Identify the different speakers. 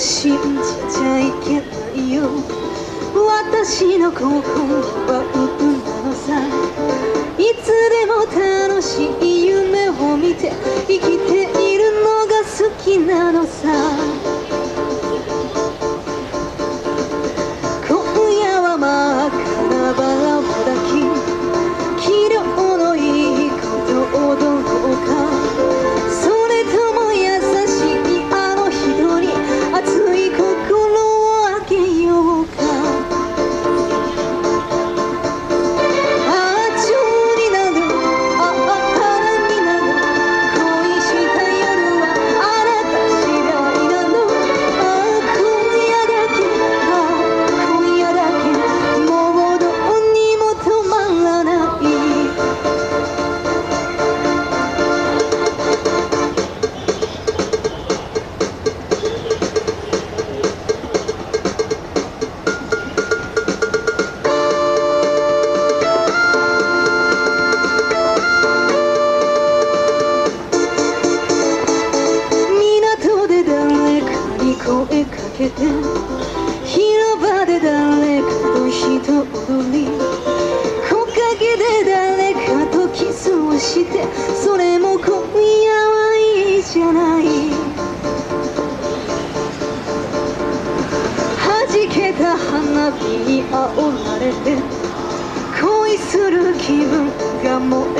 Speaker 1: 信じちゃいけないよ。私の心はウブなのさ。いつでも楽しい夢を見て生きているのが好きなのさ。けて広場で誰かと一踊り木陰で誰かとキスをしてそれも今夜はいいじゃない。弾けた花火に煽られて恋する気分が燃え